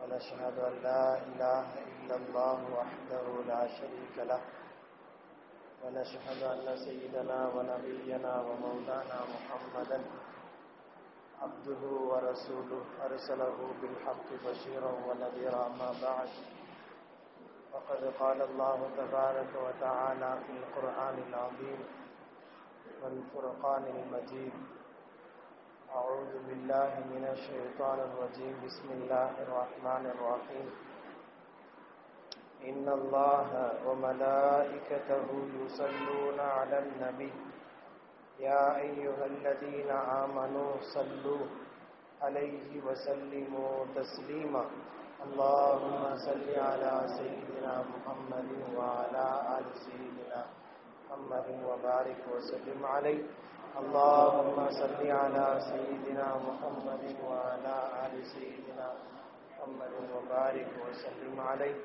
ونشهد أن لا إله إلا الله وحده لا شريك له. ونشهد أن سيدنا ونبينا ومولانا محمدا عبده ورسوله. أرسله بالحق بشيرا ونذيرا ما بعد. وقد قال الله تبارك وتعالى في القرآن العظيم والفرقان المجيد. أعوذ بالله من الشيطان الرجيم. بسم الله الرحمن الرحيم. إن الله وملائكته يصلون على النبي. يا أيها الذين آمنوا صلوا عليه وسلموا تسليما. اللهم صل على سيدنا محمد وعلى آل سيدنا محمد وبارك وسلم عليه. اللهم صل على سيدنا محمد وعلى آل سيدنا محمد وبارك وسلم عليه.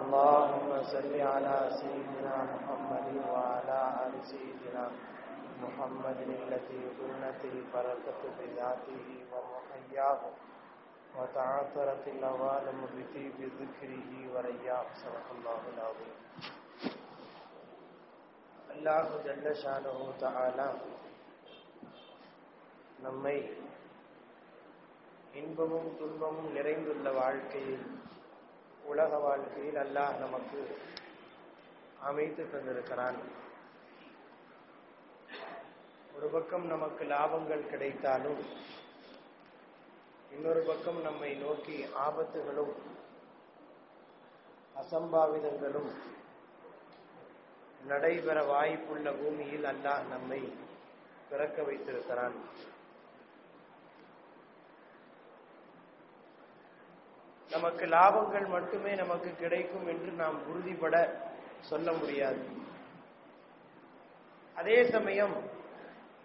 اللهم صل على سيدنا محمد وعلى آل سيدنا محمد التي كنت البركة بذاته ومحياه وتعاثرت الأوالم بطيب ذكره ورياه. صدق الله العظيم. الله جل شانه تعالى நம்மை இன்பமும் துன்பமும் நிறைந்துள்ள வாழ்க்கையில் உலக வாழ்க்கையில் அல்லாஹ் நமக்கு அமைத்து தந்திருக்கிறான். ஒரு பக்கம் நமக்கு லாபங்கள் கிடைத்தாலும் இன்னொரு பக்கம் நம்மை நோக்கி ஆபத்துகளும் அசம்பாவிதங்களும் நடைபெற வாய்ப்புள்ள பூமியில் அல்லாஹ் நம்மை பிறக்க வைத்திருக்கிறான். நமக்கு லாபங்கள் மட்டுமே நமக்கு கிடைக்கும் என்று நாம் உறுதிபட சொல்ல முடியாது. அதே சமயம்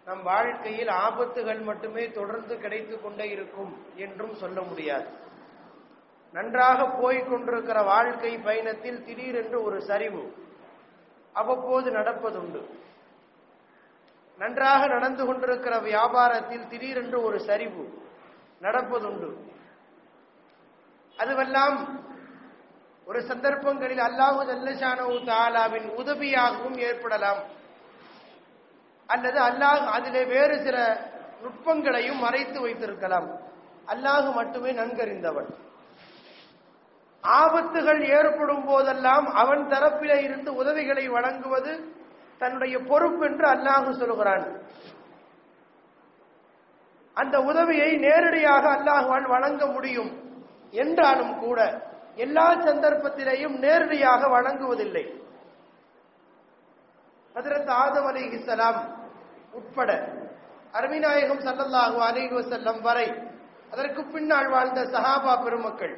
நம் வாழ்க்கையில் ஆபத்துகள் மட்டுமே தொடர்ந்து கிடைத்து கொண்டே இருக்கும் என்றும் சொல்ல முடியாது. நன்றாக போய்கொண்டிருக்கிற வாழ்க்கை பயணத்தில் திடீரென்று ஒரு சரிவு அவ்வப்போது நடப்பதுண்டு. நன்றாக நடந்து கொண்டிருக்கிற வியாபாரத்தில் திடீரென்று ஒரு சரிவு நடப்பதுண்டு. அதுவெல்லாம் ஒரு சந்தர்ப்பங்களில் அல்லாஹு ஜல்லஷானு தாலாவின் உதவியாகவும் ஏற்படலாம். அல்லது அல்லாஹ் அதிலே வேறு சில நுட்பங்களையும் மறைத்து வைத்திருக்கலாம். அல்லாஹு மட்டுமே நன்கறிந்தவன். ஆபத்துகள் ஏற்படும் போதெல்லாம் அவன் தரப்பிலே இருந்து உதவிகளை வழங்குவது தன்னுடைய பொறுப்பு என்று அல்லாஹு சொல்கிறான். அந்த உதவியை நேரடியாக அல்லாஹுவான் வழங்க முடியும். என்றாலும் கூட எல்லா சந்தர்ப்பத்திலேயும் நேரடியாக வழங்குவதில்லை. ஹதரத் ஆதம் அலி இஸ்லாம் உட்பட அருமிநாயகம் சல்லல்லாஹு அலிஹு செல்லம் வரை அதற்கு பின்னால் வாழ்ந்த சஹாபா பெருமக்கள்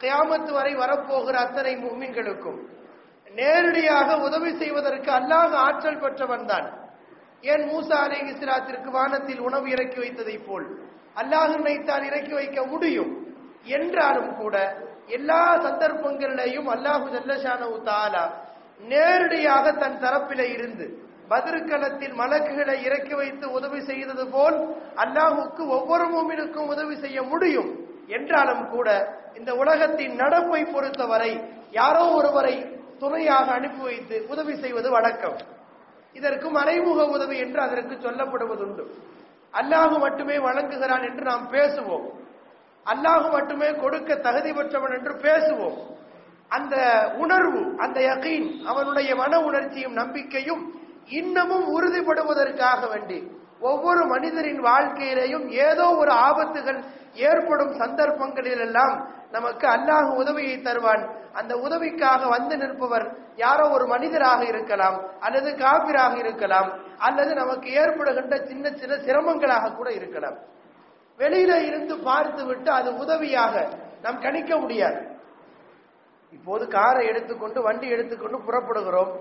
கியாமத்து வரை வரப்போகிற அத்தனை மீன்களுக்கும் நேரடியாக உதவி செய்வதற்கு அல்லாஹ் ஆற்றல் பெற்றவன் தான். ஏன் மூசா அலி இஸ்லாத்திற்கு வானத்தில் உணவு இறக்கி வைத்ததை போல் அல்லாஹ் நினைத்தால் இறக்கி வைக்க முடியும். என்றாலும் கூட எல்லா சந்தர்ப்பங்களிலையும் அல்லாஹு ஜல்லஷானு தாலா நேரடியாக தன் தரப்பில இருந்து பதிர்களத்தில் மலக்குகளை இறக்கி வைத்து உதவி செய்தது போல் அல்லாஹுக்கு ஒவ்வொரு மூமினுக்கும் உதவி செய்ய முடியும். என்றாலும் கூட இந்த உலகத்தின் நடப்பை பொறுத்தவரை யாரோ ஒருவரை துணையாக அனுப்பி வைத்து உதவி செய்வது வழக்கம் இதற்கு மறைமுக உதவி என்று அதற்கு சொல்லப்படுவதுண்டு. அல்லாஹு மட்டுமே வழங்குகிறான் என்று நாம் பேசுவோம். அல்லாஹு மட்டுமே கொடுக்க தகுதி பெற்றவன் என்று பேசுவோம். அந்த உணர்வு அந்த யகீன் அவனுடைய மன உணர்ச்சியும் நம்பிக்கையும் இன்னமும் உறுதிப்படுவதற்காக வேண்டி ஒவ்வொரு மனிதரின் வாழ்க்கையிலேயும் ஏதோ ஒரு ஆபத்துகள் ஏற்படும் சந்தர்ப்பங்களில் எல்லாம் நமக்கு அல்லாஹ் உதவியை தருவான். அந்த உதவிக்காக வந்து நிற்பவர் யாரோ ஒரு மனிதராக இருக்கலாம் அல்லது காபிராக இருக்கலாம் அல்லது நமக்கு ஏற்படுகின்ற சின்ன சின்ன சிரமங்களாக கூட இருக்கலாம். வெளியில இருந்து பார்த்து விட்டு அது உதவியாக நாம் கணிக்க முடியாது. இப்போது காரை எடுத்துக்கொண்டு வண்டி எடுத்துக்கொண்டு புறப்படுகிறோம்.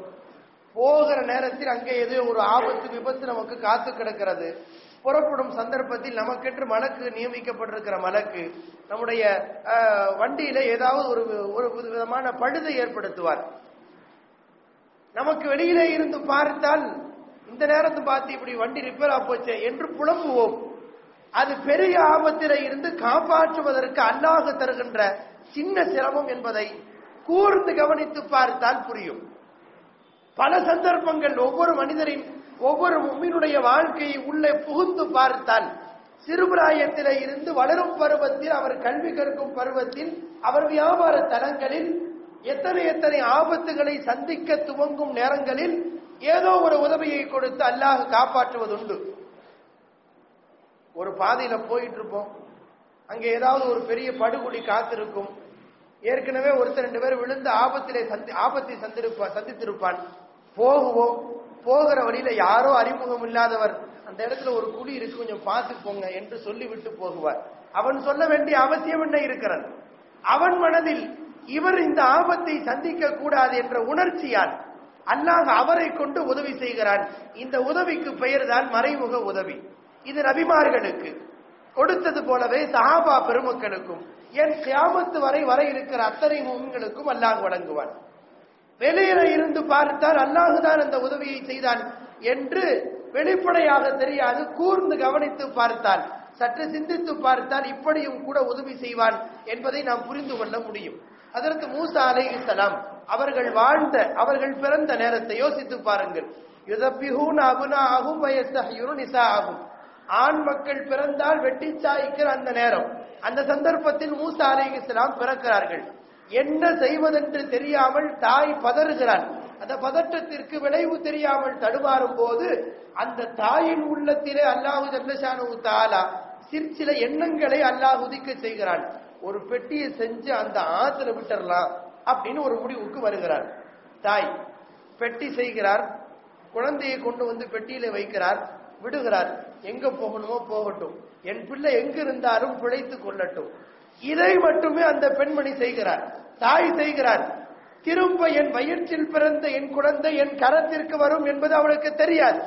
போகிற நேரத்தில் அங்கே ஏதோ ஒரு ஆபத்து விபத்து நமக்கு காத்து கிடக்கிறது. புறப்படும் சந்தர்ப்பத்தில் நமக்கென்று மலக்கு நியமிக்கப்பட்டிருக்கிற மலக்கு நம்முடைய வண்டியில ஏதாவது ஒரு ஒரு விதமான பழுதை ஏற்படுத்துவார். நமக்கு வெளியிலே இருந்து பார்த்தால் இந்த நேரத்தை பார்த்து இப்படி வண்டி ரிப்பேர் போச்சே என்று புலம்புவோம். அது பெரிய ஆபத்தில இருந்து காப்பாற்றுவதற்கு அல்லாஹ் தருகின்ற சின்ன சிரமம் என்பதை கூர்ந்து கவனித்து பார்த்தால் புரியும். பல சந்தர்ப்பங்கள் ஒவ்வொரு மனிதரின் ஒவ்வொரு உம்மினுடைய வாழ்க்கையை உள்ளே புகுந்து பார்த்தால் சிறுபிராயத்தில இருந்து வளரும் பருவத்தில் அவர் கல்வி கற்கும் பருவத்தில் அவர் வியாபார தலங்களில் எத்தனை எத்தனை ஆபத்துகளை சந்திக்க துவங்கும் நேரங்களில் ஏதோ ஒரு உதவியை கொடுத்து அல்லாஹ் காப்பாற்றுவதுண்டு. ஒரு பாதையில போயிட்டு இருப்போம் அங்க ஏதாவது ஒரு பெரிய படுகொலி காத்திருக்கும். ஏற்கனவே ஒருத்தர் ரெண்டு பேர் விழுந்து ஆபத்திலே சந்தி ஆபத்தை சந்திருப்பா சந்தித்திருப்பான். போகுவோம். போகிற வழியில யாரோ அறிமுகம் இல்லாதவர் அந்த இடத்துல ஒரு குழி இருக்கு கொஞ்சம் பார்த்து போங்க என்று சொல்லிவிட்டு போகுவார். அவன் சொல்ல வேண்டிய அவசியம் என்ன இருக்கிறான் அவன் மனதில் இவர் இந்த ஆபத்தை சந்திக்க கூடாது என்ற உணர்ச்சியால் அல்லாஹ் அவரை கொண்டு உதவி செய்கிறான். இந்த உதவிக்கு பெயர் தான் மறைமுக உதவி. இது நபிமார்களுக்கு. கொடுத்தது போலவே சஹாபா பெருமக்களுக்கும் என் கியாமத்து வரை வர இருக்கிற அத்தனை முகங்களுக்கும் அல்லாஹ் வழங்குவான். வெளியில இருந்து பார்த்தால் அல்லாஹுதான் அந்த உதவியை செய்தான் என்று வெளிப்படையாக தெரியாது. கூர்ந்து கவனித்து பார்த்தால் சற்று சிந்தித்து பார்த்தால் இப்படியும் கூட உதவி செய்வான் என்பதை நாம் புரிந்து கொள்ள முடியும். அதற்கு மூசா அலைஹிஸ்ஸலாம் அவர்கள் வாழ்ந்த அவர்கள் பிறந்த நேரத்தை யோசித்து பாருங்கள். யுதப்பிஹூன் அபுனா ஆகும் வயசு நிசா ஆகும் ஆண் மக்கள் பிறந்தால் வெட்டி சாய்க்கிற அந்த நேரம். அந்த சந்தர்ப்பத்தில் மூசா அலைஹிஸ்ஸலாம் பிறக்கிறார்கள். என்ன செய்வதென்று தெரியாமல் தாய் பதறுகிறார் அந்த பதற்றத்திற்கு விளைவு தெரியாமல் தடுமாறும் போது அந்த தாயின் உள்ளத்திலே அல்லாஹு ஜல்லஷானு தாலா சிற்சில எண்ணங்களை அல்லாஹ் உதிக்க செய்கிறான். ஒரு பெட்டியை செஞ்சு அந்த ஆத்துல விட்டுறலாம் அப்படின்னு ஒரு முடிவுக்கு வருகிறார். தாய் பெட்டி செய்கிறார். குழந்தையை கொண்டு வந்து பெட்டியில வைக்கிறார். விடுகிறார். எங்க போகணுமோ போகட்டும். என் பிள்ளை எங்க இருந்தாலும் பிழைத்துக் கொள்ளட்டும். இதை மட்டுமே அந்த பெண்மணி செய்கிறார். தாய் செய்கிறார். திரும்ப என் வயிற்றில் பிறந்த என் குழந்தை என் கரத்திற்கு வரும் என்பது அவளுக்கு தெரியாது.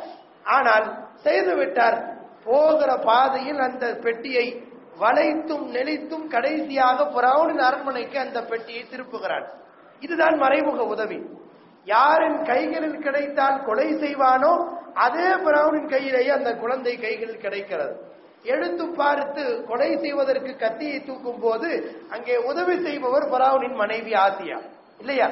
ஆனால் செய்து விட்டார் போகிற பாதையில் அந்த பெட்டியை வளைத்தும் நெளித்தும் கடைசியாக புறாவுடன் அரண்மனைக்கு அந்த பெட்டியை திருப்புகிறான். இதுதான் மறைமுக உதவி. யாரின் கைகளில் கிடைத்தால் கொலை செய்வானோ அதே பிரவுனின் கையிலேயே அந்த குழந்தை கைகளில் கிடைக்கிறது. எடுத்து பார்த்து கொலை செய்வதற்கு கத்தியை தூக்கும் போது அங்கே உதவி செய்பவர் பராவுனின் மனைவி ஆசியா. இல்லையா?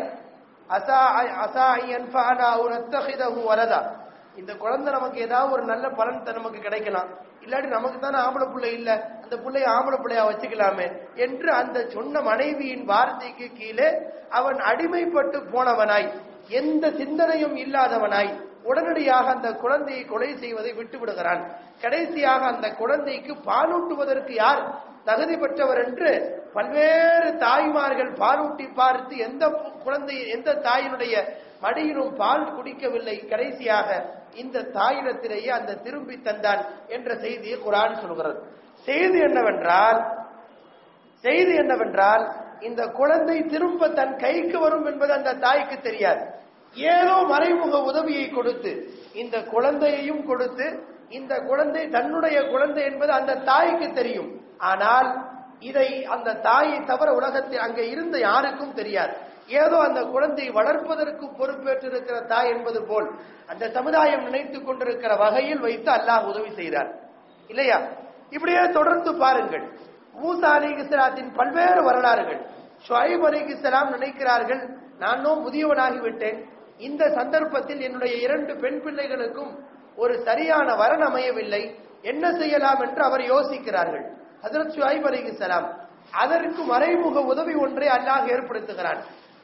அசா அசா அன்ஃபானா இந்த குழந்தை நமக்கு ஏதாவது ஒரு நல்ல பலன் நமக்கு கிடைக்கலாம். இல்லாட்டி நமக்கு தானே ஆம்பளை பிள்ளை இல்ல. அந்த பிள்ளைய ஆம்பளை பிள்ளையா வச்சுக்கலாமே என்று அந்த சொன்ன மனைவியின் வார்த்தைக்கு கீழே அவன் அடிமைப்பட்டு போனவனாய். எந்த சிந்தனையும் இல்லாதவனாய். உடனடியாக அந்த குழந்தையை கொலை செய்வதை விட்டு விடுகிறான் கடைசியாக அந்த குழந்தைக்கு பாலூட்டுவதற்கு யார் தகுதி பெற்றவர் என்று பல்வேறு தாய்மார்கள் பாலூட்டி பார்த்து எந்த குழந்தை எந்த தாயினுடைய மடியிலும் பால் குடிக்கவில்லை. கடைசியாக இந்த தாயிடத்திலேயே அந்த திரும்பி தந்தான் என்ற செய்தியை குரான் சொல்கிறது. செய்தி என்னவென்றால் செய்தி என்னவென்றால் இந்த குழந்தை திரும்ப தன் கைக்கு வரும் என்பது அந்த தாய்க்கு தெரியாது. ஏதோ மறைமுக உதவியை கொடுத்து இந்த குழந்தையையும் கொடுத்து இந்த குழந்தை தன்னுடைய குழந்தை என்பது அந்த தாய்க்கு தெரியும். ஆனால் இதை அந்த தாயை தவிர உலகத்தில் அங்கே இருந்த யாருக்கும் தெரியாது. ஏதோ அந்த குழந்தை வளர்ப்பதற்கு பொறுப்பேற்றிருக்கிற தாய் என்பது போல் அந்த சமுதாயம் நினைத்துக் கொண்டிருக்கிற வகையில் வைத்து அல்லாஹ் உதவி செய்கிறார். இல்லையா? இப்படியே தொடர்ந்து பாருங்கள். மூசா அலிகிஸ்லாத்தின் பல்வேறு வரலாறுகள். ஷுவைப் அலிகிஸ்லாம் நினைக்கிறார்கள் நானும் முதியவனாகிவிட்டேன் இந்த சந்தர்ப்பத்தில் என்னுடைய இரண்டு பெண் பிள்ளைகளுக்கும் ஒரு சரியான வரன் அமையவில்லை. என்ன செய்யலாம் என்று அவர் யோசிக்கிறார்கள். ஹஜரத் ஷுவைப் அலிகிஸ்லாம் அதற்கு மறைமுக உதவி ஒன்றை அல்லாஹ் ஏற்படுத்துகிறான்.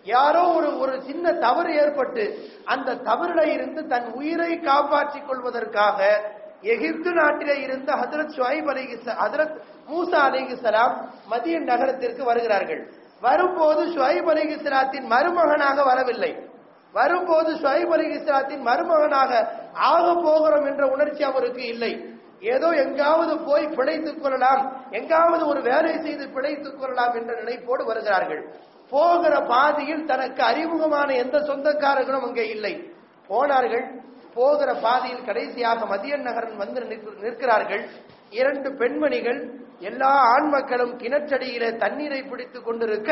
யாரோ ஒரு ஒரு சின்ன தவறு ஏற்பட்டு அந்த தவறில இருந்து தன் உயிரை காப்பாற்றிக் கொள்வதற்காக எகிப்து நாட்டிலே இருந்த ஹதரத் ஷுவைப் அலிஹி ஹதரத் மூசா அலிஹிஸ்ஸலாம் மதிய நகரத்திற்கு வருகிறார்கள். வரும்போது ஷுவைப் அலிஹிஸ்ஸலாத்தின் மருமகனாக வரவில்லை. வரும்போது சுஹைப் அலி இஸ்லாத்தின் மருமகனாக ஆக போகிறோம் என்ற உணர்ச்சி அவருக்கு இல்லை. ஏதோ எங்காவது போய் பிழைத்துக் கொள்ளலாம் எங்காவது ஒரு வேலை செய்து பிழைத்துக் கொள்ளலாம் என்ற நினைப்போடு வருகிறார்கள். போகிற பாதையில் தனக்கு அறிமுகமான எந்த சொந்தக்காரர்களும் அங்கே இல்லை. போனார்கள் போகிற பாதையில் கடைசியாக மதியன் நகரன் வந்து நிற்கிறார்கள். இரண்டு பெண்மணிகள் எல்லா ஆண் மக்களும் கிணற்றடியில தண்ணீரை பிடித்துக் கொண்டிருக்க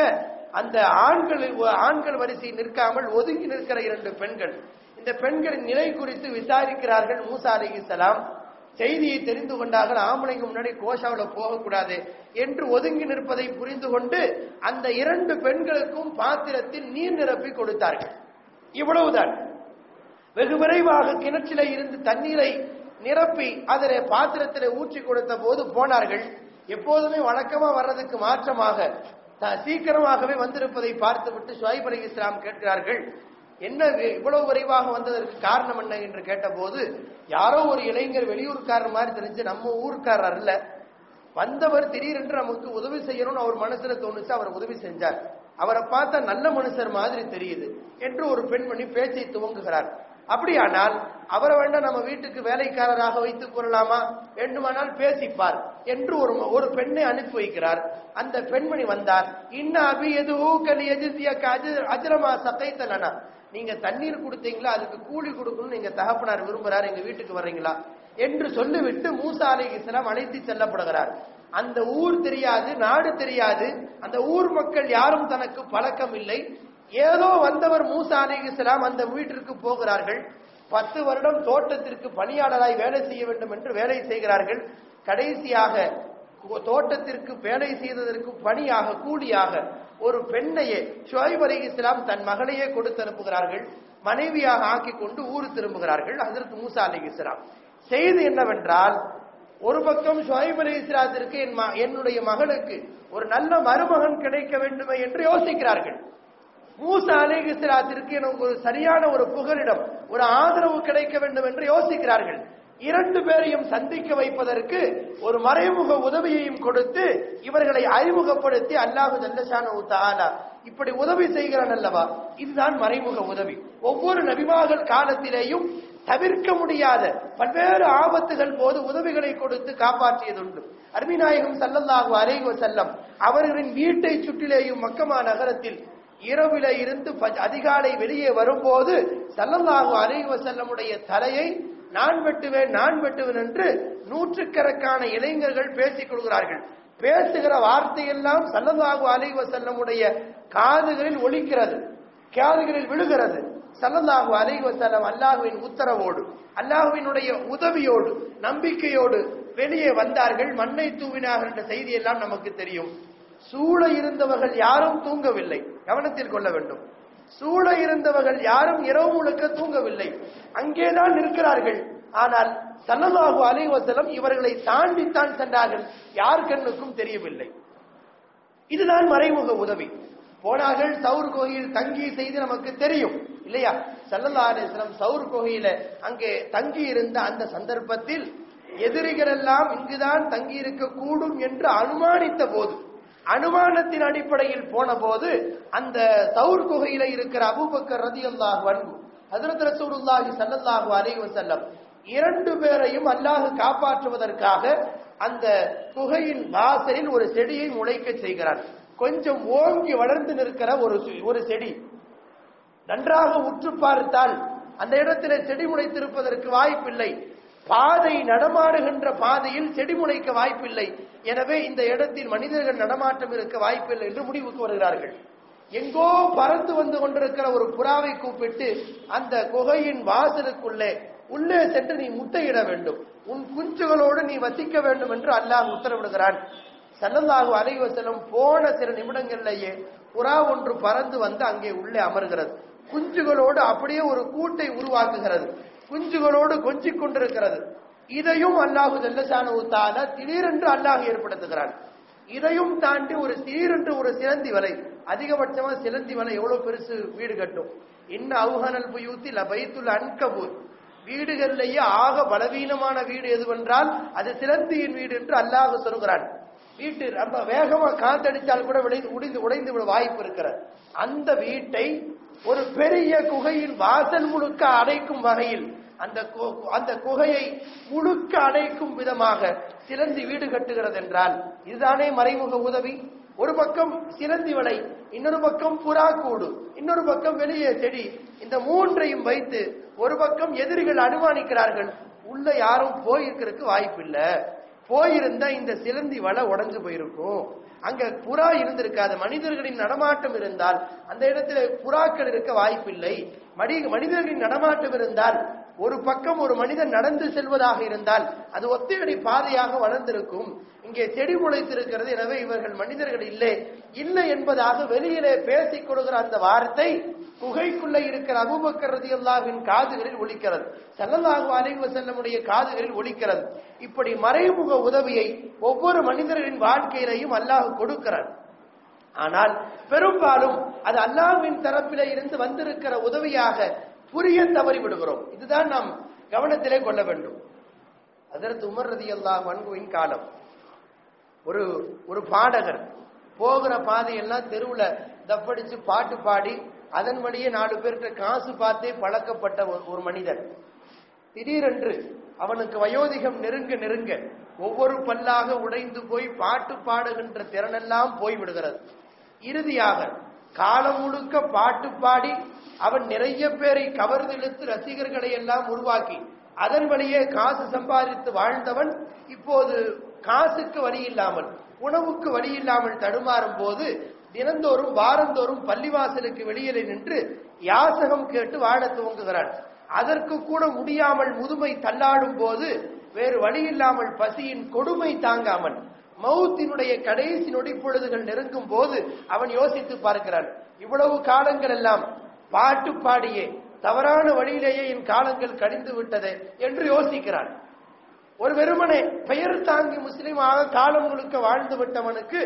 அந்த ஆண்கள் ஆண்கள் வரிசை நிற்காமல் ஒதுங்கி நிற்கிற இரண்டு பெண்கள். இந்த பெண்களின் நிலை குறித்து விசாரிக்கிறார்கள் மூசா அலைஹிஸ்ஸலாம் செய்தியை தெரிந்து கொண்டார்கள். ஆம்பளைக்கு முன்னாடி கோஷாவில் போகக்கூடாது என்று ஒதுங்கி நிற்பதை புரிந்து கொண்டு அந்த இரண்டு பெண்களுக்கும் பாத்திரத்தில் நீர் நிரப்பி கொடுத்தார்கள். இவ்வளவுதான். வெகு விரைவாக கிணற்றில இருந்து தண்ணீரை நிரப்பி அதில் பாத்திரத்தில் ஊற்றி கொடுத்த போது போனார்கள். எப்போதுமே வழக்கமா வர்றதுக்கு மாற்றமாக த- சீக்கிரமாகவே வந்திருப்பதை பார்த்துவிட்டு ஷுவைப் அலி இஸ்லாம் கேட்கிறார்கள். என்ன இவ்வளவு விரைவாக வந்ததற்கு காரணம் என்ன என்று கேட்டபோது யாரோ ஒரு இளைஞர் வெளியூர்காரர் மாதிரி தெரிஞ்சு நம்ம ஊர்க்காரர் அல்ல. வந்தவர் திடீரென்று நமக்கு உதவி செய்யணும்னு அவர் மனசுல தோணுச்சு அவர் உதவி செஞ்சார். அவரை பார்த்தா நல்ல மனுஷர் மாதிரி தெரியுது என்று ஒரு பெண்மணி பேச்சை துவங்குகிறார். அப்படியானால் அவரை வேண்டாம் நம்ம வீட்டுக்கு வேலைக்காரராக வைத்துக் கொள்ளலாமா? வேண்டுமானால் பேசிப்பார். என்று ஒரு ஒரு பெண்ணை அனுப்பி வைக்கிறார். அந்த பெண்மணி வந்தார். இன்ன அபி எது ஊக்கலி எதிர்த்தியக்க அஜரமா சகைத்தலனா நீங்க தண்ணீர் கொடுத்தீங்களா? அதுக்கு கூலி கொடுக்கணும்னு நீங்க தகப்பனார் விரும்புறார். எங்க வீட்டுக்கு வர்றீங்களா? என்று சொல்லிவிட்டு மூசா அலை இஸ்லாம் அழைத்து செல்லப்படுகிறார். அந்த ஊர் தெரியாது நாடு தெரியாது. அந்த ஊர் மக்கள் யாரும் தனக்கு பழக்கம் இல்லை ஏதோ வந்தவர் மூசா அலை இஸ்லாம் அந்த வீட்டிற்கு போகிறார்கள். பத்து வருடம் தோட்டத்திற்கு பணியாளராய் வேலை செய்ய வேண்டும் என்று வேலை செய்கிறார்கள். கடைசியாக தோட்டத்திற்கு வேலை செய்ததற்கு பணியாக கூலியாக ஒரு பெண்ணையே ஷுவைப் அலி இஸ்லாம் தன் மகளையே கொடுத்து அனுப்புகிறார்கள். மனைவியாக ஆக்கி கொண்டு ஊர் திரும்புகிறார்கள் அதற்கு மூசா அலி இஸ்லாம் செய்தி என்னவென்றால் ஒரு பக்கம் ஷுவைப் அலி இஸ்லாத்திற்கு என் ம- என்னுடைய மகளுக்கு ஒரு நல்ல மருமகன் கிடைக்க வேண்டுமே என்று யோசிக்கிறார்கள். மூசா அலேகிஸ்லாத்திற்கு எனக்கு ஒரு சரியான ஒரு புகலிடம் ஒரு ஆதரவு கிடைக்க வேண்டும் என்று யோசிக்கிறார்கள். இரண்டு பேரையும் சந்திக்க வைப்பதற்கு ஒரு மறைமுக உதவியையும் கொடுத்து இவர்களை அறிமுகப்படுத்தி அல்லாஹு ஜல்லஷானு தஆலா இப்படி உதவி செய்கிறான் அல்லவா? இதுதான் மறைமுக உதவி. ஒவ்வொரு நபிமார்கள் காலத்திலேயும் தவிர்க்க முடியாத பல்வேறு ஆபத்துகள் போது உதவிகளை கொடுத்து காப்பாற்றியதுண்டு. அருமிநாயகம் ஸல்லல்லாஹு அலைஹி செல்லம் அவர்களின் வீட்டை சுற்றிலேயும் மக்கமா நகரத்தில் இரவில இருந்து பஜ்- அதிகாலை வெளியே வரும்போது சல்லல்லாஹு அலைஹி வஸல்லமுடைய தலையை நான் வெட்டுவேன் நான் வெட்டுவேன் என்று நூற்றுக்கணக்கான இளைஞர்கள் பேசிக் கொள்கிறார்கள். பேசுகிற வார்த்தையெல்லாம் சல்லல்லாஹு அலைஹி வஸல்லமுடைய காதுகளில் ஒலிக்கிறது காதுகளில் விழுகிறது. சல்லல்லாஹு அலைஹி வஸல்லம் அல்லாஹ்வின் உத்தரவோடு அல்லாஹ்வினுடைய உதவியோடு நம்பிக்கையோடு வெளியே வந்தார்கள். மண்ணை தூவினார்கள் என்ற செய்தியெல்லாம் நமக்கு தெரியும். சூழ இருந்தவர்கள் யாரும் தூங்கவில்லை. கவனத்தில் கொள்ள வேண்டும். சூழ இருந்தவர்கள் யாரும் இரவு முழுக்க தூங்கவில்லை. அங்கேதான் இருக்கிறார்கள் ஆனால் ஸல்லல்லாஹு அலைவசலம் இவர்களை தாண்டித்தான் சென்றார்கள். யார் கண்ணுக்கும் தெரியவில்லை. இதுதான் மறைமுக உதவி. போனார்கள் சவுர் கோயில் தங்கி செய்து நமக்கு தெரியும். இல்லையா? ஸல்லல்லாஹு அலைஹி சவுர் கோயில அங்கே தங்கி இருந்த அந்த சந்தர்ப்பத்தில் எதிரிகள் எல்லாம் இங்குதான் தங்கி இருக்க கூடும் என்று அனுமானித்த போது அனுமானத்தின் அடிப்படையில் போன போது அந்த சவுர் குகையில இருக்கிற அபூபக்கர் ரதியல்லாஹு அன்ஹு ஹஜ்ரத் ரசூலுல்லாஹி ஸல்லல்லாஹு அலைஹி வஸல்லம் இரண்டு பேரையும் அல்லாஹ் காப்பாற்றுவதற்காக அந்த குகையின் வாசலில் ஒரு செடியை முளைக்க செய்கிறான் கொஞ்சம் ஓங்கி வளர்ந்து நிற்கிற ஒரு ஒரு செடி. நன்றாக உற்று பார்த்தால் அந்த இடத்திலே செடி முளைத்திருப்பதற்கு வாய்ப்பில்லை. பாதை நடமாடுகின்ற பாதையில் செடி முளைக்க வாய்ப்பில்லை. எனவே இந்த இடத்தில் மனிதர்கள் நடமாட்டம் இருக்க வாய்ப்பில்லை என்று முடிவுக்கு வருகிறார்கள். எங்கோ பறந்து வந்து கொண்டிருக்கிற ஒரு புறாவை கூப்பிட்டு அந்த குகையின் வாசலுக்குள்ளே உள்ளே சென்று நீ முட்டையிட வேண்டும். உன் குஞ்சுகளோடு நீ வசிக்க வேண்டும் என்று அல்லாஹ் உத்தரவிடுகிறான். ஸல்லல்லாஹு அலைஹி செல்லும் போன சில நிமிடங்களிலேயே புறா ஒன்று பறந்து வந்து அங்கே உள்ளே அமர்கிறது. குஞ்சுகளோடு அப்படியே ஒரு கூட்டை உருவாக்குகிறது. குஞ்சுகளோடு கொஞ்சிக் கொண்டிருக்கிறது. இதையும் அல்லாஹு ஜல்லஷானு தஆலா திடீரென்று அல்லாஹ் ஏற்படுத்துகிறான். இதையும் தாண்டி ஒரு திடீரென்று ஒரு சிலந்தி வலை அதிகபட்சமா சிலந்தி வலை எவ்வளவு பெருசு வீடு கட்டும். இன்ன அவுகனல் புயூத்தி லபைத்துல் அன்கபூர். வீடுகளிலேயே ஆக பலவீனமான வீடு எதுவென்றால் அது சிலந்தியின் வீடு என்று அல்லாஹ் சொல்கிறான். வீட்டு ரொம்ப வேகமா காத்தடித்தால் கூட விளைந்து உடைந்து உடைந்து விட வாய்ப்பு இருக்கிறது. அந்த வீட்டை ஒரு பெரிய குகையின் வாசல் முழுக்க அடைக்கும் வகையில் அந்த கு- அந்த குகையை முழுக்க அடைக்கும் விதமாக சிலந்தி வீடு கட்டுகிறது என்றால் இதுதானே மறைமுக உதவி? ஒரு பக்கம் சிலந்தி வலை இன்னொரு பக்கம் புறா கூடு இன்னொரு பக்கம் வெளியே செடி இந்த மூன்றையும் வைத்து ஒரு பக்கம் எதிரிகள் அனுமானிக்கிறார்கள் உள்ள யாரும் போயிருக்கிறதுக்கு வாய்ப்பில்லை. போயிருந்தா இந்த சிலந்தி வலை உடஞ்சு போயிருக்கும். அங்க புறா இருந்திருக்காது. மனிதர்களின் நடமாட்டம் இருந்தால் அந்த இடத்துல புறாக்கள் இருக்க வாய்ப்பில்லை. மடி மனிதர்களின் நடமாட்டம் இருந்தால் ஒரு பக்கம் ஒரு மனிதன் நடந்து செல்வதாக இருந்தால் அது ஒத்தையடி பாதையாக வளர்ந்திருக்கும். இங்கே செடி முளைத்திருக்கிறது. எனவே இவர்கள் மனிதர்கள் இல்லை. இல்லை என்பதாக வெளியிலே பேசிக் கொடுக்கிற அந்த வார்த்தை குகைக்குள்ள இருக்கிற அபூபக்கர் ரதியல்லாஹ்வின் காதுகளில் ஒழிக்கிறது ஸல்லல்லாஹு அலைஹி காதுகளில் ஒழிக்கிறது இப்படி மறைமுக உதவியை ஒவ்வொரு மனிதர்களின் வாழ்க்கையிலையும் அல்லாஹ் கொடுக்கிறான். ஆனால் பெரும்பாலும் அது அல்லாஹ்வின் தரப்பில இருந்து வந்திருக்கிற உதவியாக புரிய தவறி விடுகிறோம். இதுதான் நாம் கவனத்திலே கொள்ள வேண்டும். அதற்கு உமர் ரதியல்லாஹு அன்ஹுவின் காலம். ஒரு ஒரு பாடகர். போகிற பாதையெல்லாம் தெருவில் தப்படிச்சு பாட்டு பாடி அதன் வழியே நாலு பேர்கிட்ட காசு பார்த்தே பழக்கப்பட்ட ஒரு- ஒரு மனிதன் திடீரென்று அவனுக்கு வயோதிகம் நெருங்க நெருங்க ஒவ்வொரு பல்லாக உடைந்து போய் பாட்டு பாடுகின்ற திறனெல்லாம் போய்விடுகிறது. இறுதியாக காலம் முழுக்க பாட்டு பாடி அவன் நிறைய பேரை கவர்ந்தெழுத்து ரசிகர்களை எல்லாம் உருவாக்கி அதன் வழியே காசு சம்பாதித்து வாழ்ந்தவன் இப்போது காசுக்கு வழி இல்லாமல் உணவுக்கு வழி இல்லாமல் தடுமாறும் போது தினந்தோறும் வாரந்தோறும் பள்ளிவாசலுக்கு வெளியிலே நின்று யாசகம் கேட்டு வாழத் துவங்குகிறான் அதற்கு கூட முடியாமல் முதுமை தள்ளாடும் போது வேறு வழி இல்லாமல் பசியின் கொடுமை தாங்காமல் மௌத்தினுடைய கடைசி நொடி பொழுதுகள் நெருங்கும் போது அவன் யோசித்து பார்க்கிறான். இவ்வளவு காலங்கள் எல்லாம் பாட்டு பாடியே தவறான வழியிலேயே என் காலங்கள் கடிந்து விட்டது என்று யோசிக்கிறான். ஒரு வெறுமனே பெயர் தாங்கி முஸ்லீமாக காலம் முழுக்க வாழ்ந்து விட்டவனுக்கு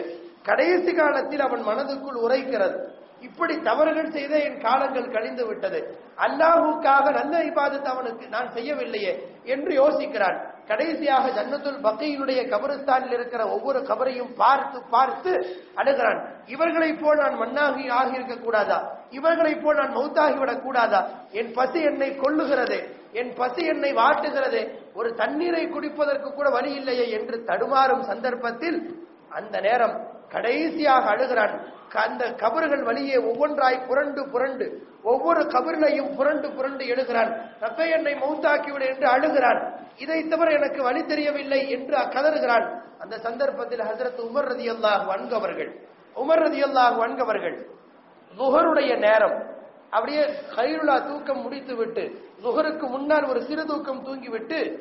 கடைசி காலத்தில் அவன் மனதுக்குள் உரைக்கிறது. இப்படி தவறுகள் செய்த என் காலங்கள் கழிந்து விட்டது. அல்லாஹுக்காக நல்ல இபாதத் அவனுக்கு நான் செய்யவில்லையே என்று யோசிக்கிறான். கடைசியாக ஜன்னத்துல் பக்கையினுடைய கபரிஸ்தானில் இருக்கிற ஒவ்வொரு கபரையும் பார்த்து பார்த்து அணுகிறான். இவர்களைப் போல் நான் மண்ணாகி ஆகியிருக்க கூடாதா? இவர்களைப் போல் நான் மௌத்தாகிவிடக் கூடாதா? என் பசி என்னை கொள்ளுகிறது என் பசி என்னை வாட்டுகிறது. ஒரு தண்ணீரை குடிப்பதற்கு கூட வழி இல்லையே என்று தடுமாறும் சந்தர்ப்பத்தில் அந்த நேரம் கடைசியாக அழுகிறான். க- அந்த கபர்கள் வழியே ஒவ்வொன்றாய் புரண்டு புரண்டு ஒவ்வொரு கபரிலையும் புரண்டு புரண்டு எழுகிறான். ரப்பை என்னை மௌத்தாக்கிவிடு என்று அழுகிறான். இதை தவிர எனக்கு வழி தெரியவில்லை என்று கதறுகிறான் அந்த சந்தர்ப்பத்தில் ஹசரத் உமர் ரதி அல்லாஹ் வன்கவர்கள் உமர் ரதி அல்லாஹ் வன்கவர்கள் நுகருடைய நேரம். அப்படியே கைருலா தூக்கம் முடித்து விட்டு லுகருக்கு முன்னால் ஒரு சிறு தூக்கம் தூங்கிவிட்டு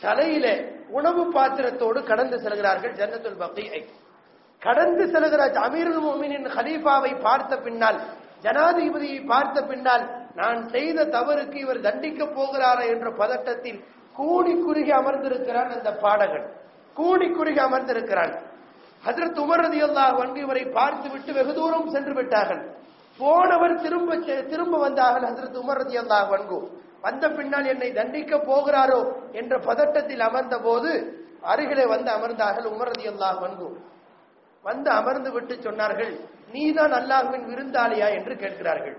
தலையில உணவு பாத்திரத்தோடு கடந்து செல்கிறார்கள் ஜன்னத்துல் பக்கையை கடந்து செல்கிற அமீருல் மோமினின் ஹலீஃபாவை பார்த்த பின்னால் ஜனாதிபதியை பார்த்த பின்னால் நான் செய்த தவறுக்கு இவர் தண்டிக்க போகிறாரா என்ற பதட்டத்தில் கூடி குறுகி அமர்ந்திருக்கிறான் அந்த பாடகன். கூடி குறுகி அமர்ந்திருக்கிறான். ஹஜரத் உமர் ரதியல்லாஹு அன்ஹு இவரை பார்த்து விட்டு வெகு தூரம் சென்று விட்டார்கள். போனவர் திரும்ப செ- திரும்ப வந்தார்கள் ஹஜரத் உமர் ரதியல்லாஹு வன்கு வந்த பின்னால் என்னை தண்டிக்க போகிறாரோ என்ற பதட்டத்தில் அமர்ந்த போது அருகிலே வந்து அமர்ந்தார்கள் உமர் ரதியல்லாஹு வன்கு வந்து அமர்ந்து விட்டு சொன்னார்கள் நீதான் அல்லாஹுவின் விருந்தாளியா? என்று கேட்கிறார்கள்.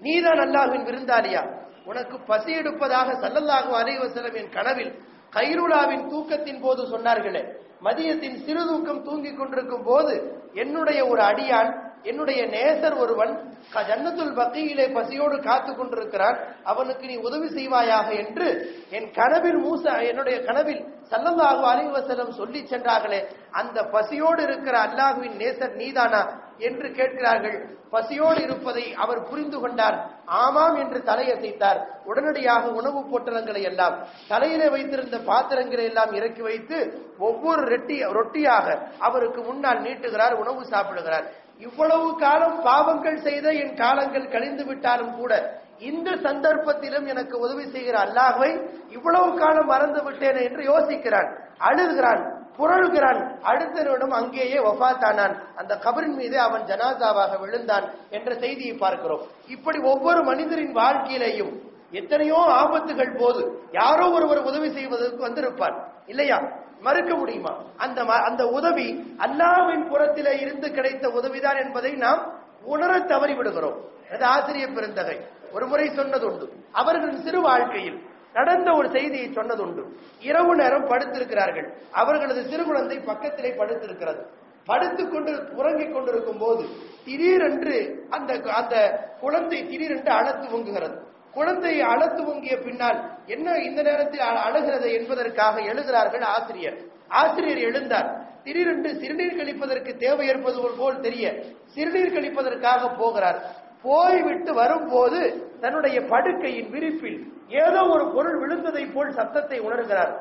நீதான் அல்லாஹுவின் விருந்தாளியா? உனக்கு பசி எடுப்பதாக சல்லல்லாஹு அலைவசலம் என் கனவில் கைருலாவின் தூக்கத்தின் போது சொன்னார்களே மதியத்தின் சிறு தூக்கம் தூங்கிக் கொண்டிருக்கும் போது என்னுடைய ஒரு அடியான் என்னுடைய நேசர் ஒருவன் க- ஜன்னத்துல் பக்கியிலே பசியோடு காத்து கொண்டிருக்கிறான். அவனுக்கு நீ உதவி செய்வாயாக என்று என் கனவில் மூசா என்னுடைய கனவில் சல்லல்லாஹு அலிவசலம் சொல்லி சென்றார்களே அந்த பசியோடு இருக்கிற அல்லாஹுவின் நேசர் நீதானா என்று கேட்கிறார்கள். பசியோடு இருப்பதை அவர் புரிந்து கொண்டார். ஆமாம் என்று தலையசைத்தார். உடனடியாக உணவுப் பொட்டலங்களை எல்லாம் தலையிலே வைத்திருந்த பாத்திரங்களை எல்லாம் இறக்கி வைத்து ஒவ்வொரு ரெட்டி ரொட்டியாக அவருக்கு முன்னால் நீட்டுகிறார் உணவு சாப்பிடுகிறார். இவ்வளவு காலம் பாவங்கள் செய்த என் காலங்கள் கழிந்து விட்டாலும் கூட இந்த சந்தர்ப்பத்திலும் எனக்கு உதவி செய்கிற அல்லாஹை இவ்வளவு காலம் மறந்து விட்டேன் என்று யோசிக்கிறான் அழுகிறான் புரழுகிறான் அடுத்த நிமிடம் அங்கேயே ஒஃபாத்தானான் அந்த கபரின் மீது அவன் ஜனாதாவாக விழுந்தான் என்ற செய்தியை பார்க்கிறோம். இப்படி ஒவ்வொரு மனிதரின் வாழ்க்கையிலேயும் எத்தனையோ ஆபத்துகள் போது யாரோ ஒருவர் உதவி செய்வதற்கு வந்திருப்பார். இல்லையா? மறுக்க முடியுமா? அந்த ம- அந்த உதவி அல்லாவின் புறத்தில இருந்து கிடைத்த உதவிதான் என்பதை நாம் உணர தவறி விடுகிறோம் அது ஆசிரியர் பெருந்தகை ஒரு முறை சொன்னதுண்டு. அவர்களின் சிறு வாழ்க்கையில் நடந்த ஒரு செய்தியை சொன்னதுண்டு. இரவு நேரம் படுத்திருக்கிறார்கள். அவர்களது சிறு குழந்தை பக்கத்திலே படுத்திருக்கிறது. படுத்து கொண்டு உறங்கிக் கொண்டிருக்கும் போது திடீரென்று அந்த அந்த குழந்தை திடீரென்று அழ துவங்குகிறது குழந்தையை அழ துவங்கிய பின்னால் என்ன இந்த நேரத்தில் அழுகிறது என்பதற்காக எழுகிறார்கள் ஆசிரியர். ஆசிரியர் எழுந்தார். திடீரென்று சிறுநீர் கழிப்பதற்கு தேவை ஏற்பது போல் தெரிய சிறுநீர் கழிப்பதற்காக போகிறார். போய்விட்டு வரும்போது தன்னுடைய படுக்கையின் விரிப்பில் ஏதோ ஒரு பொருள் விழுந்ததை போல் சத்தத்தை உணர்கிறார்.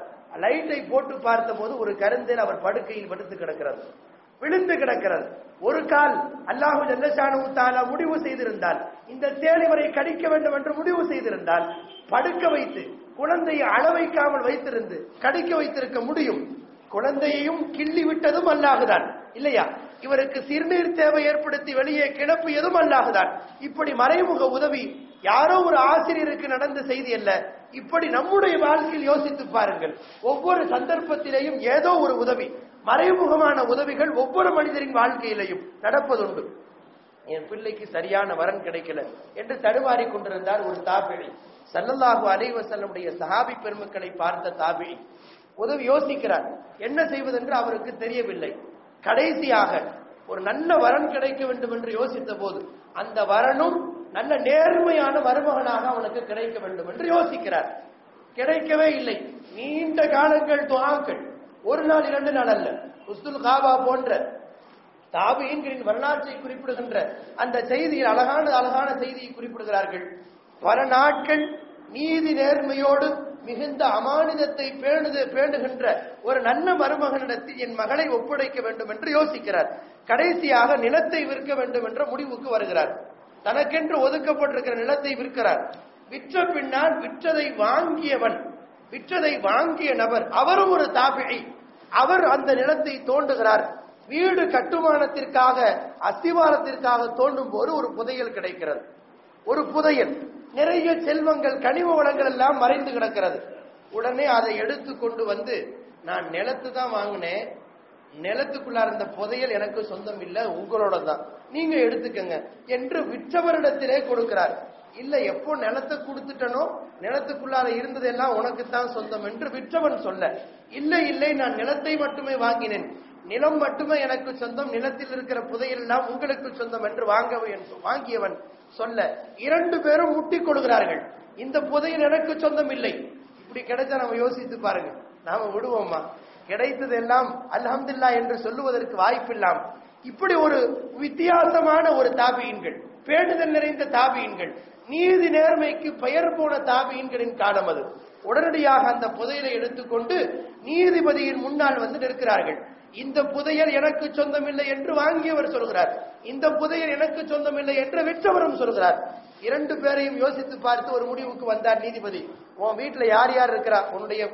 லைட்டை போட்டு பார்த்தபோது ஒரு கருந்தில் அவர் படுக்கையில் படுத்து கிடக்கிறது விழுந்து கிடக்கிறது. ஒரு கால் அல்லாஹு ஜல்லசானு தாலா முடிவு செய்திருந்தால் இந்த தேனிவரை கடிக்க வேண்டும் என்று முடிவு செய்திருந்தால் படுக்க வைத்து குழந்தையை அளவைக்காமல் வைத்திருந்து கடிக்க வைத்திருக்க முடியும். குழந்தையையும் கிள்ளி விட்டதும் அல்லாஹுதான். இல்லையா? இவருக்கு சிறுநீர் தேவை ஏற்படுத்தி வெளியே கிளப்பியதும் அல்லாஹுதான். இப்படி மறைமுக உதவி யாரோ ஒரு ஆசிரியருக்கு நடந்த செய்தி அல்ல. இப்படி நம்முடைய வாழ்க்கையில் யோசித்து பாருங்கள். ஒவ்வொரு சந்தர்ப்பத்திலேயும் ஏதோ ஒரு உதவி. மறைமுகமான உதவிகள் ஒவ்வொரு மனிதரின் வாழ்க்கையிலையும் நடப்பதுண்டு. என் பிள்ளைக்கு சரியான வரன் கிடைக்கல என்று தடுமாறி கொண்டிருந்தார் ஒரு தாபிழி. சல்லல்லாஹு அலைவசல்லுடைய சஹாபி பெருமக்களை பார்த்த தாபிழி. உதவி யோசிக்கிறார். என்ன செய்வதென்று அவருக்கு தெரியவில்லை. கடைசியாக ஒரு நல்ல வரன் கிடைக்க வேண்டும் என்று யோசித்த போது அந்த வரனும் நல்ல நேர்மையான மருமகனாக அவனுக்கு கிடைக்க வேண்டும் என்று யோசிக்கிறார். கிடைக்கவே இல்லை. நீண்ட காலங்கள் துவாக்கள். ஒரு நாள் இரண்டு நாள் அல்ல. உஸ்துல் காபா போன்ற தாபியின்களின் வரலாற்றை குறிப்பிடுகின்ற அந்த செய்தியில் அழகான அழகான செய்தியை குறிப்பிடுகிறார்கள். பல நாட்கள் நீதி நேர்மையோடு மிகுந்த அமானிதத்தை பேணுது பேணுகின்ற ஒரு நல்ல மருமகனிடத்தில் என் மகளை ஒப்படைக்க வேண்டும் என்று யோசிக்கிறார். கடைசியாக நிலத்தை விற்க வேண்டும் என்ற முடிவுக்கு வருகிறார். தனக்கென்று ஒதுக்கப்பட்டிருக்கிற நிலத்தை விற்கிறார். விற்ற பின்னால் விற்றதை வாங்கியவன் விற்றதை வாங்கிய நபர் அவரும் ஒரு தாபிகை அவர் அந்த நிலத்தை தோண்டுகிறார். வீடு கட்டுமானத்திற்காக அஸ்திவாரத்திற்காக தோண்டும் போது ஒரு புதையல் கிடைக்கிறது. ஒரு புதையல். நிறைய செல்வங்கள் கனிம வளங்கள் எல்லாம் மறைந்து கிடக்கிறது. உடனே அதை எடுத்து கொண்டு வந்து நான் நிலத்து தான் வாங்கினேன். நிலத்துக்குள்ளார் இருந்த புதையல் எனக்கு சொந்தம் இல்லை உங்களோட தான் நீங்க எடுத்துக்கங்க என்று விற்றவரிடத்திலே கொடுக்கிறார். இல்ல எப்போ நிலத்தை கொடுத்துட்டனோ நிலத்துக்குள்ளார இருந்ததெல்லாம் உனக்குத்தான் சொந்தம் என்று விற்றவன் சொல்ல இல்லை இல்லை நான் நிலத்தை மட்டுமே வாங்கினேன். நிலம் மட்டுமே எனக்கு சொந்தம். நிலத்தில் இருக்கிற புதையெல்லாம் உங்களுக்கு சொந்தம் என்று வாங்கவன் வாங்கியவன் சொல்ல இரண்டு பேரும் முட்டிக் கொள்கிறார்கள். இந்த புதையல் எனக்கு சொந்தம் இல்லை. இப்படி கிடைச்சா நம்ம யோசித்து பாருங்க. நாம விடுவோமா கிடைத்தது எல்லாம் அல்ஹம்துல்லா என்று சொல்லுவதற்கு வாய்ப்பில்லாம். இப்படி ஒரு வித்தியாசமான ஒரு தாபியின்கள். பேண்டுதல் நிறைந்த தாபியின்கள் நீதி நேர்மைக்கு பெயர் போன தாபியின்களின் காலம் அது. உடனடியாக அந்த புதையலை எடுத்துக்கொண்டு நீதிபதியின் முன்னால் வந்து நிற்கிறார்கள். இந்த புதையல் எனக்கு சொந்தமில்லை என்று வாங்கியவர் சொல்கிறார். இந்த புதையல் எனக்கு சொந்தமில்லை என்று விற்றவரும் சொல்கிறார். இரண்டு பேரையும் யோசித்து பார்த்து ஒரு முடிவுக்கு வந்தார் நீதிபதி. உன் வீட்டுல யார் யார் இருக்கிறா? உன்னுடைய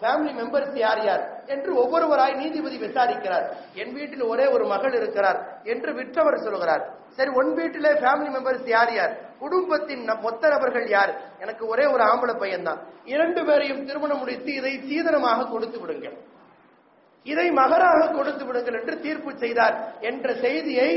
ஃபேமிலி மெம்பர்ஸ் யார் யார்? என்று ஒவ்வொருவராய் நீதிபதி விசாரிக்கிறார். என் வீட்டில் ஒரே ஒரு மகள் இருக்கிறார் என்று விற்றவர் சொல்கிறார். சரி உன் வீட்டிலே ஃபேமிலி மெம்பர்ஸ் யார் யார்? குடும்பத்தின் மொத்த நபர்கள் யார்? எனக்கு ஒரே ஒரு ஆம்பளை பையன் தான் இரண்டு பேரையும் திருமணம் முடித்து இதை சீதனமாக கொடுத்து விடுங்கள். இதை மகராக கொடுத்து விடுங்கள் என்று தீர்ப்பு செய்தார் என்ற செய்தியை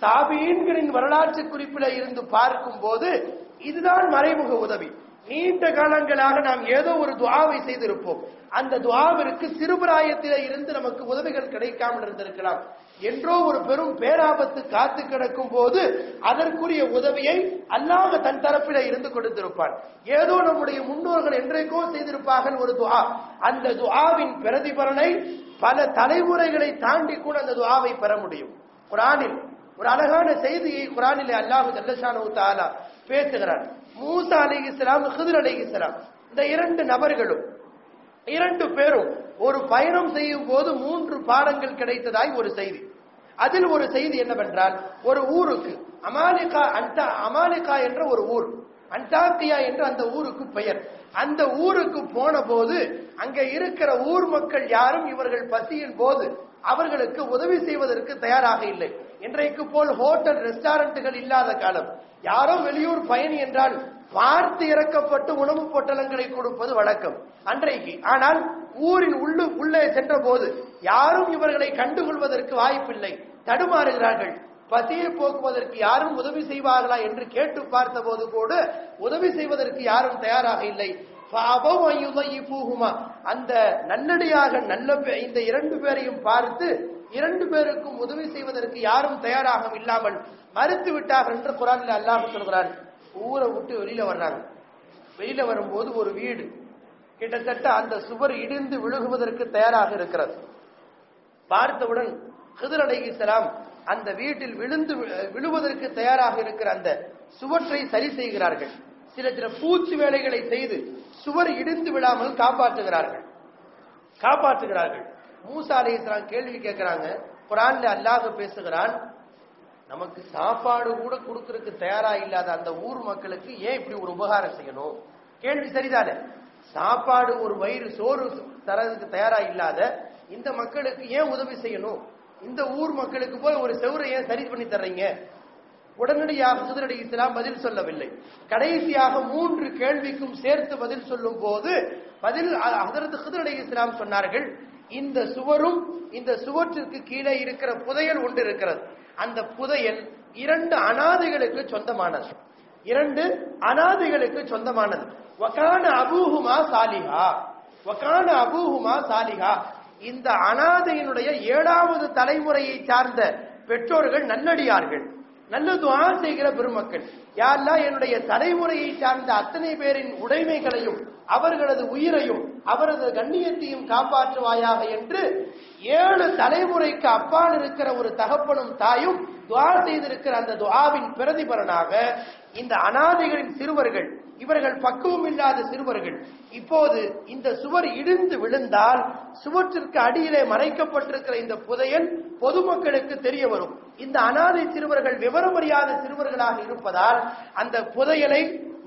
தாபீன்களின் வரலாற்று குறிப்பில இருந்து பார்க்கும் போது இதுதான் மறைமுக உதவி. நீண்ட காலங்களாக நாம் ஏதோ ஒரு துவாவை செய்திருப்போம். அந்த துவாவிற்கு சிறுபிராயத்தில இருந்து நமக்கு உதவிகள் கிடைக்காமல் இருந்திருக்கலாம். என்றோ ஒரு பெரும் பேராபத்து காத்து கிடக்கும் போது அதற்குரிய உதவியை அல்லாஹ் தன் தரப்பில இருந்து கொடுத்திருப்பான். ஏதோ நம்முடைய முன்னோர்கள் என்றைக்கோ செய்திருப்பார்கள் ஒரு துஆ. அந்த துஆவின் பிரதிபலனை பல தலைமுறைகளை தாண்டி கூட அந்த துஆவை பெற முடியும். குரானில் ஒரு அழகான செய்தியை குரானிலே அல்லாஹு ஜல்லஷானு தாலா பேசுகிறான். மூசா அலி இஸ்லாம் ஹிதர் அலி இஸ்லாம் இந்த இரண்டு நபர்களும் இரண்டு பேரும் ஒரு பயணம் செய்யும் போது மூன்று பாடங்கள் கிடைத்ததாய் ஒரு செய்தி. அதில் ஒரு செய்தி என்னவென்றால் ஒரு ஊருக்கு அமாலிகா அண்டா அமாலிகா என்ற ஒரு ஊர் அண்டார்டியா என்று அந்த ஊருக்கு பெயர். அந்த ஊருக்கு போன போது அங்க இருக்கிற ஊர் மக்கள் யாரும் இவர்கள் பசியின் போது அவர்களுக்கு உதவி செய்வதற்கு தயாராக இல்லை. இன்றைக்கு போல் ஹோட்டல் ரெஸ்டாரண்ட்டுகள் இல்லாத காலம். யாரோ வெளியூர் பயணி என்றால் பார்த்து இறக்கப்பட்டு உணவு பொட்டலங்களை கொடுப்பது வழக்கம் அன்றைக்கு. ஆனால் ஊரின் உள்ளு உள்ளே சென்ற போது யாரும் இவர்களை கண்டுகொள்வதற்கு வாய்ப்பில்லை. தடுமாறுகிறார்கள். பசியை போக்குவதற்கு யாரும் உதவி செய்வார்களா என்று கேட்டு பார்த்த போது கூட உதவி செய்வதற்கு யாரும் தயாராக இல்லை. அந்த நன்னடியாக நல்ல இந்த இரண்டு பேரையும் பார்த்து இரண்டு பேருக்கும் உதவி செய்வதற்கு யாரும் தயாராக இல்லாமல் மறுத்து விட்டார்கள் என்று குரானில் அல்லாஹ் சொல்கிறார்கள் ஊரை விட்டு வெளியில வர்றாங்க. வெளியில வரும்போது ஒரு வீடு. கிட்டத்தட்ட அந்த சுவர் இடிந்து விழுகுவதற்கு தயாராக இருக்கிறது. பார்த்தவுடன் ஹிதர் அலைஹிஸ்ஸலாம் அந்த வீட்டில் விழுந்து விழுவதற்கு தயாராக இருக்கிற அந்த சுவற்றை சரி செய்கிறார்கள். சில சில பூச்சி வேலைகளை செய்து சுவர் இடிந்து விழாமல் காப்பாற்றுகிறார்கள். காப்பாற்றுகிறார்கள். மூசா அலைஹிஸ்ஸலாம் கேள்வி கேட்கிறாங்க. குரான்ல அல்லாஹ் பேசுகிறான் நமக்கு சாப்பாடு கூட கொடுக்கறதுக்கு தயாரா இல்லாத அந்த ஊர் மக்களுக்கு ஏன் இப்படி ஒரு உபகாரம் செய்யணும்? கேள்வி சரிதானே? சாப்பாடு ஒரு வயிறு சோறு தரதுக்கு தயாரா இல்லாத இந்த மக்களுக்கு ஏன் உதவி செய்யணும்? இந்த ஊர் மக்களுக்கு போய் ஒரு செவரை ஏன் சரி பண்ணி தர்றீங்க? உடனடியாக ஹிதர் இஸ்லாம் பதில் சொல்லவில்லை. கடைசியாக மூன்று கேள்விக்கும் சேர்த்து பதில் சொல்லும் போது பதில் அதற்கு ஹிதர் இஸ்லாம் சொன்னார்கள் இந்த சுவரும் இந்த சுவற்றிற்கு கீழே இருக்கிற புதையல் ஒன்று இருக்கிறது. அந்த புதையல் இரண்டு அனாதைகளுக்கு சொந்தமானது. இரண்டு அனாதைகளுக்கு சொந்தமானது. வக்கான அபூஹுமா சாலிஹா. வக்கான அபூஹுமா சாலிஹா. இந்த அனாதையினுடைய ஏழாவது தலைமுறையை சார்ந்த பெற்றோர்கள் நல்லடியார்கள். நல்ல துவா செய்கிற பெருமக்கள். யாரெல்லாம் என்னுடைய தலைமுறையை சார்ந்த அத்தனை பேரின் உடைமைகளையும் அவர்களது உயிரையும் அவரது கண்ணியத்தையும் காப்பாற்றுவாயாக என்று ஏழு தலைமுறைக்கு அப்பால் இருக்கிற ஒரு தகப்பனும் தாயும் துவா செய்திருக்கிற அந்த துவாவின் பிரதிபலனாக இந்த அனாதைகளின் சிறுவர்கள் இவர்கள் பக்குவம் இல்லாத சிறுவர்கள். இப்போது இந்த சுவர் இடிந்து விழுந்தால் சுவற்றிற்கு அடியிலே மறைக்கப்பட்டிருக்கிற இந்த புதையல் பொதுமக்களுக்கு தெரிய வரும். இந்த அனாதை சிறுவர்கள் விவரமறியாத சிறுவர்களாக இருப்பதால் அந்த புதையலை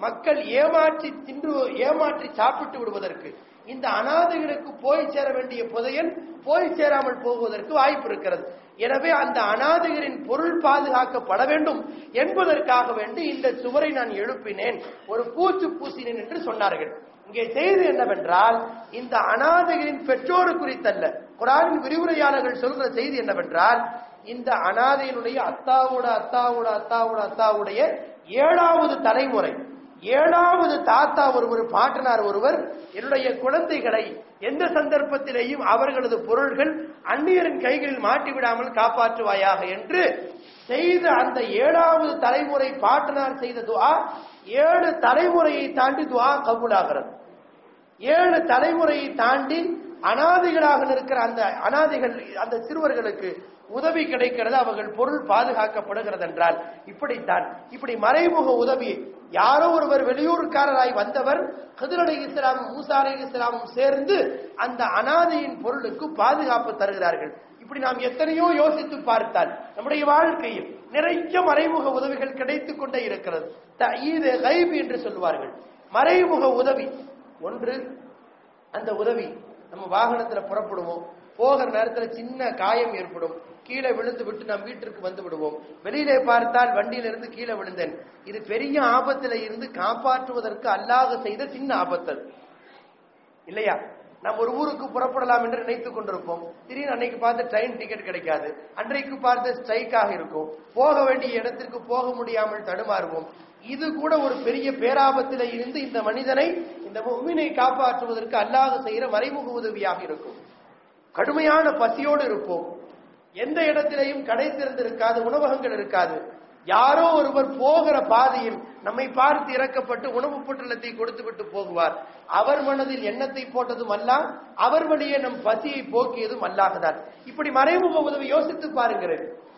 மக்கள் ஏமாற்றி தின்று ஏமாற்றி சாப்பிட்டு விடுவதற்கு இந்த அனாதைகளுக்கு போய் சேர வேண்டிய புதையல் போய் சேராமல் போவதற்கு வாய்ப்பு இருக்கிறது. எனவே அந்த அனாதைகளின் பொருள் பாதுகாக்கப்பட வேண்டும் என்பதற்காக வேண்டி இந்த சுவரை நான் எழுப்பினேன். ஒரு பூச்சு பூசினேன் என்று சொன்னார்கள். இங்கே செய்தி என்னவென்றால் இந்த அனாதைகளின் பெற்றோர் குறித்தல்ல. குரானின் விரிவுரையாளர்கள் சொல்கிற செய்தி என்னவென்றால் இந்த அனாதையினுடைய அத்தாவோட அத்தாவோட அத்தாவோட அத்தாவுடைய ஏழாவது தலைமுறை ஏழாவது தாத்தா ஒருவர் பாட்டனார் ஒருவர் என்னுடைய குழந்தைகளை எந்த சந்தர்ப்பத்திலேயும் அவர்களது பொருள்கள் அந்நியரின் கைகளில் மாட்டிவிடாமல் காப்பாற்றுவாயாக என்று செய்த அந்த ஏழாவது தலைமுறை பாட்டனார் செய்த துவா ஏழு தலைமுறையை தாண்டி துவா கபூலாகிறது. ஏழு தலைமுறையை தாண்டி அனாதைகளாக இருக்கிற அந்த அனாதைகள் அந்த சிறுவர்களுக்கு உதவி கிடைக்கிறது அவர்கள் பொருள் பாதுகாக்கப்படுகிறது என்றால் இப்படித்தான். இப்படி மறைமுக உதவி. யாரோ ஒருவர் வெளியூர்காரராய் வந்தவர் கதிரலை இஸ்லாமும் மூசாரை இஸ்லாமும் சேர்ந்து அந்த அனாதையின் பொருளுக்கு பாதுகாப்பு தருகிறார்கள். இப்படி நாம் எத்தனையோ யோசித்து பார்த்தால் நம்முடைய வாழ்க்கையில் நிறைய மறைமுக உதவிகள் கிடைத்துக் கொண்டே இருக்கிறது. தஈது கைப் என்று சொல்வார்கள் மறைமுக உதவி. ஒன்று அந்த உதவி நம்ம வாகனத்துல புறப்படுவோம். போகிற நேரத்துல சின்ன காயம் ஏற்படும். கீழே விழுந்து விட்டு நம் வீட்டிற்கு வந்து விடுவோம். வெளியிலே பார்த்தால் வண்டியிலிருந்து கீழே விழுந்தேன். இது பெரிய ஆபத்தில இருந்து காப்பாற்றுவதற்கு அல்லாஹ் செய்த சின்ன ஆபத்தல். இல்லையா? நாம் ஒரு ஊருக்கு புறப்படலாம் என்று நினைத்துக் கொண்டிருப்போம். திடீர்னு அன்னைக்கு பார்த்து ட்ரெயின் டிக்கெட் கிடைக்காது. அன்றைக்கு பார்த்து ஸ்ட்ரைக்காக இருக்கும். போக வேண்டிய இடத்திற்கு போக முடியாமல் தடுமாறுவோம். இது கூட ஒரு பெரிய பேராபத்தில இருந்து இந்த மனிதனை இந்த உமினை காப்பாற்றுவதற்கு அல்லாஹ் செய்கிற மறைமுக உதவியாக இருக்கும். கடுமையான பசியோடு இருப்போம். எந்த இடத்திலையும் கடை திறந்திருக்காது உணவகங்கள் இருக்காது. யாரோ ஒருவர் போகிற பாதையில் நம்மை பார்த்து இறக்கப்பட்டு உணவு பொட்டலத்தை கொடுத்து விட்டு போகுவார். அவர் மனதில் எண்ணத்தை போட்டதும் அல்ல அவர் வழியே நம் பசியை போக்கியதும் அல்லாததால் இப்படி மறைமுக உதவி யோசித்து பாருங்கள்.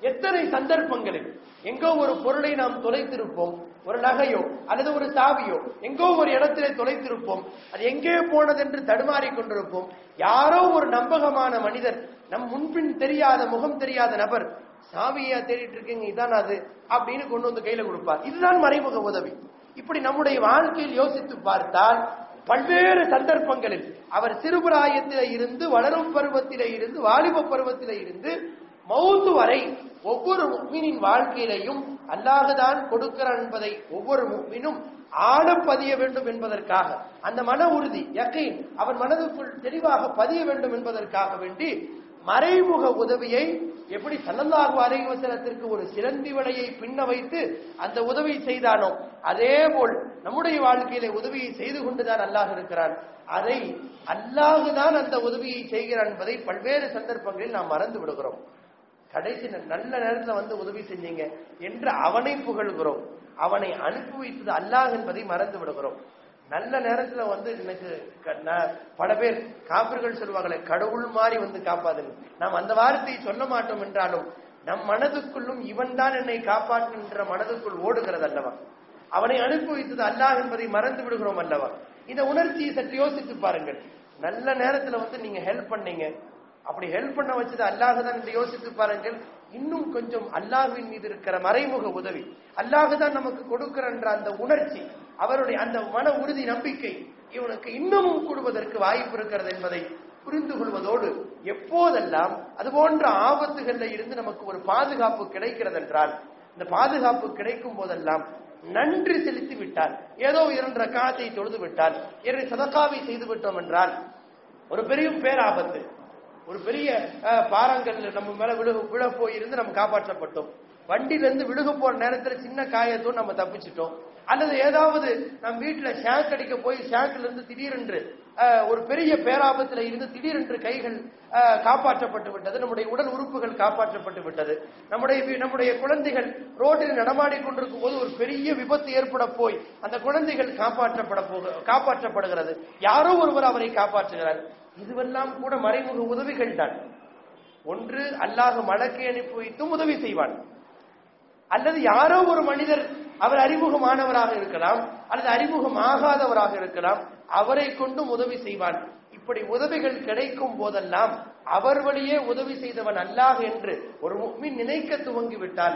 எத்தனை சந்தர்ப்பங்களில் எங்கோ ஒரு பொருளை நாம் தொலைத்திருப்போம். ஒரு நகையோ அல்லது ஒரு சாவியோ எங்கோ ஒரு இடத்திலே தொலைத்திருப்போம். அது எங்கே போனதென்று தடுமாறிக் கொண்டிருப்போம். யாரோ ஒரு நம்பகமான மனிதர் நம் முன்பின் தெரியாத முகம் தெரியாத நபர் சாமியா தேடிட்டு இருக்கீங்க? இதான் அது? அப்படின்னு கொண்டு வந்து கையில கொடுப்பார். இதுதான் மறைமுக உதவி. இப்படி நம்முடைய வாழ்க்கையில் யோசித்து பார்த்தால் பல்வேறு சந்தர்ப்பங்களில் அவர் சிறுபிராயத்தில இருந்து வளரும் பருவத்தில இருந்து வாலிப பருவத்தில இருந்து மௌத்து வரை ஒவ்வொரு முக்மீனின் வாழ்க்கையிலையும் அல்லாஹுதான் கொடுக்கிறான் என்பதை ஒவ்வொரு முக்மீனும் ஆழ பதிய வேண்டும் என்பதற்காக அந்த மன உறுதி யக்கீன் அவன் மனதுக்குள் தெளிவாக பதிய வேண்டும் என்பதற்காக வேண்டி மறைமுக உதவியை எப்படி சல்லல்லாஹு அலைஹி ஒரு சிறந்தி வலையை பின்ன வைத்து அந்த உதவி செய்தானோ அதே போல் நம்முடைய வாழ்க்கையிலே உதவியை செய்து கொண்டுதான் அல்லாஹ் இருக்கிறான். அதை அல்லாஹுதான் அந்த உதவியை செய்கிறான் என்பதை பல்வேறு சந்தர்ப்பங்களில் நாம் மறந்து விடுகிறோம். கடைசி நல்ல நேரத்துல வந்து உதவி செஞ்சீங்க என்று அவனை புகழ்கிறோம். அவனை அனுப்பி வைத்தது அல்லாஹ் என்பதை மறந்து விடுகிறோம். நல்ல நேரத்துல வந்து எனக்கு க- ந- பல பேர் காப்பர்கள் சொல்லுவாங்களே கடவுள் மாதிரி வந்து காப்பாதுங்க நாம் அந்த வார்த்தையை சொல்ல மாட்டோம் என்றாலும் நம் மனதுக்குள்ளும் இவன் தான் என்னை காப்பாற்றுகின்ற மனதுக்குள் ஓடுகிறது அல்லவா? அவனை அனுப்பி வைத்தது அல்லாஹ் என்பதை மறந்து விடுகிறோம் அல்லவா? இந்த உணர்ச்சியை சற்று யோசித்து பாருங்கள். நல்ல நேரத்துல வந்து நீங்க ஹெல்ப் பண்ணீங்க அப்படி ஹெல்ப் பண்ண வச்சது அல்லாஹுதான் என்று யோசித்து பாருங்கள் இன்னும் கொஞ்சம் அல்லாஹுவின் மீது இருக்கிற மறைமுக உதவி. அல்லாஹுதான் நமக்கு கொடுக்கிறன்ற அந்த உணர்ச்சி அவருடைய அந்த மன உறுதி நம்பிக்கை இவனுக்கு இன்னமும் கூடுவதற்கு வாய்ப்பு இருக்கிறது என்பதை புரிந்து கொள்வதோடு எப்போதெல்லாம் அது போன்ற ஆபத்துகள்ல இருந்து நமக்கு ஒரு பாதுகாப்பு கிடைக்கிறது என்றால் இந்த பாதுகாப்பு கிடைக்கும் போதெல்லாம் நன்றி செலுத்தி விட்டால் ஏதோ இரண்டு காத்தை தொழுது விட்டால் இரண்டு சதக்காவை செய்து விட்டோம் என்றால் ஒரு பெரிய பேராபத்து. ஒரு பெரிய பாறாங்கல்ல நம்ம மேல விழுக விழ போயிருந்து நம்ம காப்பாற்றப்பட்டோம். வண்டியில இருந்து விழுக போற நேரத்துல சின்ன காயத்தோ நம்ம தப்பிச்சிட்டோம். அல்லது ஏதாவது நம் வீட்டுல ஷேங்க் அடிக்க போய் ஷாக்ல இருந்து திடீரென்று ஒரு பெரிய பேராபத்துல இருந்து திடீரென்று கைகள் காப்பாற்றப்பட்டு விட்டது. நம்முடைய உடல் உறுப்புகள் காப்பாற்றப்பட்டு விட்டது. நம்முடைய வீ- நம்முடைய குழந்தைகள் ரோட்டில் நடமாடி கொண்டிருக்கும் போது ஒரு பெரிய விபத்து ஏற்பட போய் அந்த குழந்தைகள் காப்பாற்றப்பட போக காப்பாற்றப்படுகிறது. யாரோ ஒருவர் அவரை காப்பாற்றுகிறார். இதுவெல்லாம் கூட மறைமுக உதவிகள் தான் ஒன்று அல்லாஹ் மலக்கை அனுப்பி வைத்தும் உதவி செய்வான். அல்லது யாரோ ஒரு மனிதர் அவர் அறிமுகமானவராக இருக்கலாம் அல்லது அறிமுகம் ஆகாதவராக இருக்கலாம் அவரை கொண்டும் உதவி செய்வான். இப்படி உதவிகள் கிடைக்கும் போதெல்லாம் அவர் வழியே உதவி செய்தவன் அல்லாஹ் என்று ஒரு முஃமின் நினைக்க துவங்கி விட்டால்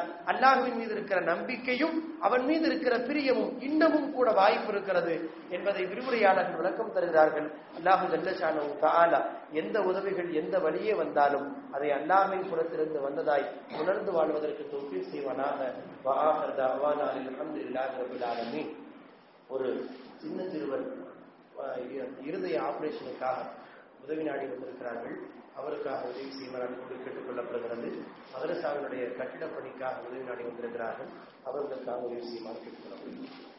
மீது இருக்கிற நம்பிக்கையும் அவன் மீது இருக்கிற பிரியமும் இன்னமும் கூட வாய்ப்பு இருக்கிறது என்பதை விரிவுரையாளர்கள் விளக்கம் தருகிறார்கள். அல்லாஹு ஜல்லஷானு தாலா எந்த உதவிகள் எந்த வழியே வந்தாலும் அதை அல்லாஹின் புறத்திலிருந்து வந்ததாய் உணர்ந்து வாழ்வதற்கு தௌஃபீக் செய்வனாக. வஆஹிர் தஅவானா ஒரு சின்ன சிறுவன் இருதய ஆபரேஷனுக்காக உதவி நாடி வந்திருக்கிறார்கள். அவருக்காக உதவி செய்வார்கள் என்று கேட்டுக்கொள்ளப்படுகிறது மதரசாவினுடைய கட்டிட பணிக்காக உதவி நாடி வந்திருக்கிறார்கள். அவர்களுக்காக உதவி செய்யுமாறு கேட்டுக்கொள்ளப்படுகிறது